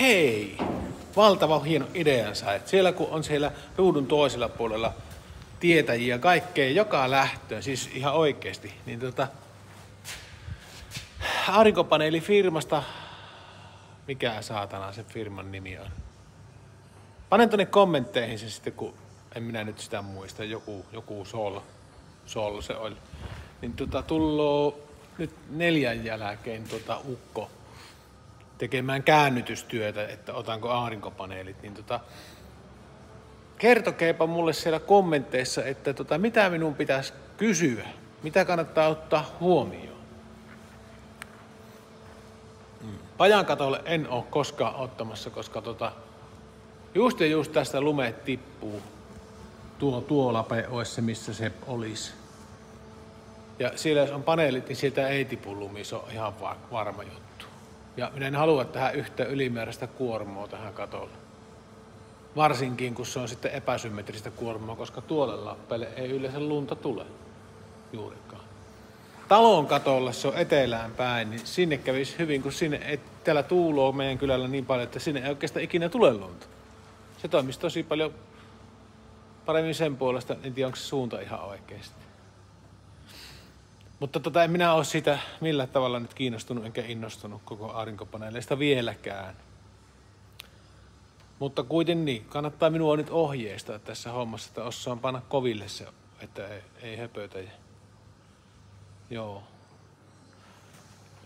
Hei! Valtava hieno ideansa, että siellä kun on siellä ruudun toisella puolella tietäjiä kaikkea joka lähtöön, siis ihan oikeesti, niin tota, aurinkopaneelifirmasta, mikä saatana sen firman nimi on? Panen tonne kommentteihin se sitten, kun en minä nyt sitä muista, joku, joku Sol, Sol se oli. Niin tota, tulloo nyt neljän jälkeen tota ukko tekemään käännytystyötä, että otanko aurinkopaneelit, niin tota, kertokeepa mulle siellä kommenteissa, että tota, mitä minun pitäisi kysyä, mitä kannattaa ottaa huomioon. Mm. Pajan katolle en ole koskaan ottamassa, koska tota, just ja just tästä lumeet tippuu. Tuo tuolape olisi se, missä se olisi. Ja siellä jos on paneelit, niin sieltä ei tipu lumi, se on ihan varma juttu. Ja minä en halua tähän yhtä ylimääräistä kuormaa tähän katolle. Varsinkin kun se on sitten epäsymmetristä kuormaa, koska tuolle lappeelle ei yleensä lunta tule juurikaan. Talon katolla se on etelään päin, niin sinne kävisi hyvin, kun sinne ei, täällä tuuloo meidän kylällä niin paljon, että sinne ei oikeastaan ikinä tule lunta. Se toimisi tosi paljon paremmin sen puolesta, en tiedä onko se suunta ihan oikeasti. Mutta tota, en minä ole siitä millä tavalla nyt kiinnostunut enkä innostunut koko aurinkopaneeleista vieläkään. Mutta kuitenkin niin, kannattaa minua nyt ohjeistaa tässä hommassa, että osaan panna koville se, että ei, ei höpötä. Joo.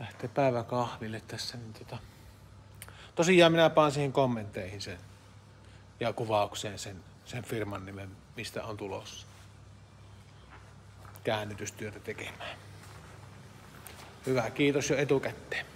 Lähtee päivä kahville tässä. Niin tota. Tosiaan minä paan siihen kommentteihin sen ja kuvaukseen sen, sen firman nimen, mistä on tulossa käännytystyötä tekemään. Hyvä, kiitos jo etukäteen.